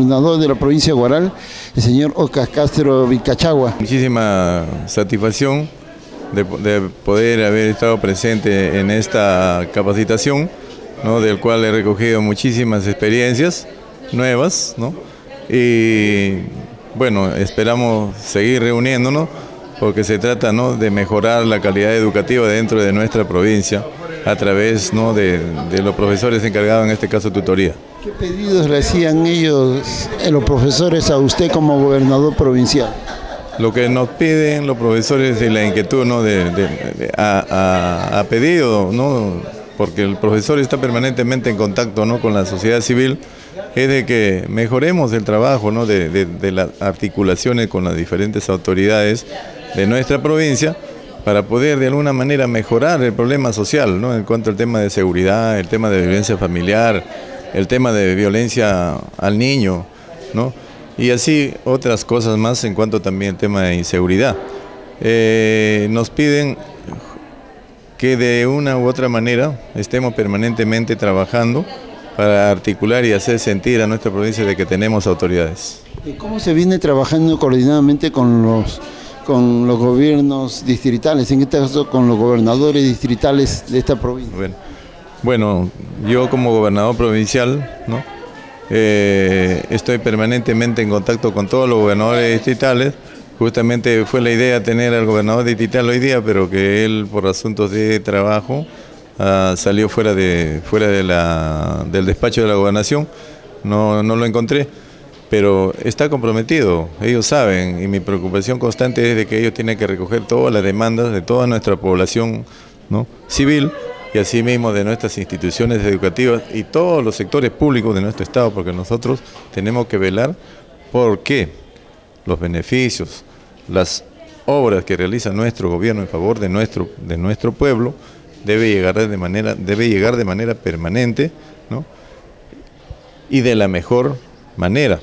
gobernador de la provincia de Guaral, el señor Oscar Castro Vicachagua. Muchísima satisfacción de, de, poder haber estado presente en esta capacitación, ¿no? del cual he recogido muchísimas experiencias nuevas, ¿no? y bueno, esperamos seguir reuniéndonos porque se trata ¿no? de mejorar la calidad educativa dentro de nuestra provincia a través ¿no? de, de los profesores encargados, en este caso tutoría. ¿Qué pedidos le hacían ellos, eh, los profesores, a usted como gobernador provincial? Lo que nos piden los profesores y la inquietud ¿no? de, de, de a, a, a, pedido, ¿no? porque el profesor está permanentemente en contacto ¿no? con la sociedad civil, es de que mejoremos el trabajo ¿no? de, de las articulaciones con las diferentes autoridades de nuestra provincia para poder de alguna manera mejorar el problema social, ¿no? en cuanto al tema de seguridad, el tema de violencia familiar, el tema de violencia al niño, ¿no? y así otras cosas más en cuanto también al tema de inseguridad. Eh, nos piden que de una u otra manera estemos permanentemente trabajando para articular y hacer sentir a nuestra provincia de que tenemos autoridades. ¿Y cómo se viene trabajando coordinadamente con los con los gobiernos distritales, en este caso con los gobernadores distritales de esta provincia? Bueno, yo como gobernador provincial, ¿no? Eh, estoy permanentemente en contacto con todos los gobernadores distritales. Justamente fue la idea tener al gobernador distrital hoy día, pero que él por asuntos de trabajo uh, salió fuera, de, fuera del despacho de la gobernación. No, no lo encontré pero está comprometido, ellos saben, y mi preocupación constante es de que ellos tienen que recoger todas las demandas de toda nuestra población civil y asimismo de nuestras instituciones educativas y todos los sectores públicos de nuestro Estado, porque nosotros tenemos que velar por qué los beneficios, las obras que realiza nuestro gobierno en favor de nuestro, de nuestro pueblo debe llegar de manera, debe llegar de manera permanente y de la mejor manera.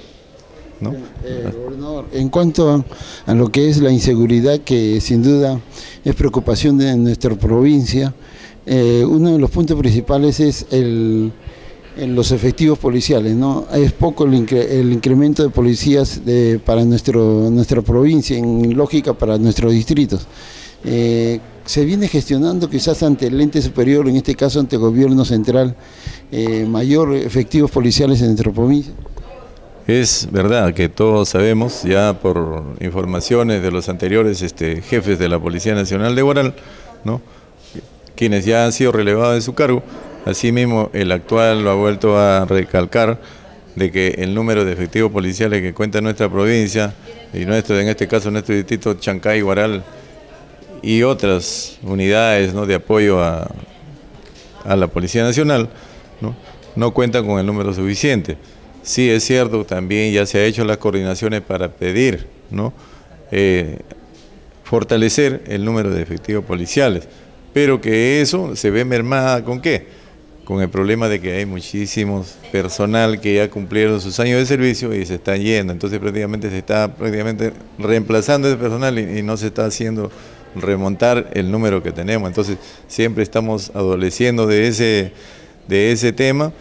Eh, gobernador, en cuanto a, lo que es la inseguridad, que sin duda es preocupación de nuestra provincia, eh, uno de los puntos principales es los efectivos policiales. ¿no? Es poco el, incre, el incremento de policías para nuestra provincia, en lógica para nuestros distritos. Eh, se viene gestionando quizás ante el ente superior, en este caso ante el gobierno central, mayor efectivos policiales en nuestra provincia. Es verdad que todos sabemos, ya por informaciones de los anteriores este, jefes de la Policía Nacional de Guaral, ¿no? quienes ya han sido relevados de su cargo, asimismo el actual lo ha vuelto a recalcar de que el número de efectivos policiales que cuenta nuestra provincia, y nuestro, en este caso nuestro distrito Chancay, Guaral, y otras unidades ¿no? de apoyo a, a la Policía Nacional, ¿no? no cuentan con el número suficiente. Sí, es cierto, también ya se ha hecho las coordinaciones para pedir, ¿no? Eh, fortalecer el número de efectivos policiales, pero que eso se ve mermada con qué? Con el problema de que hay muchísimos personal que ya cumplieron sus años de servicio y se están yendo, entonces prácticamente se está prácticamente reemplazando ese personal y, y no se está haciendo remontar el número que tenemos, entonces siempre estamos adoleciendo de ese, de ese tema.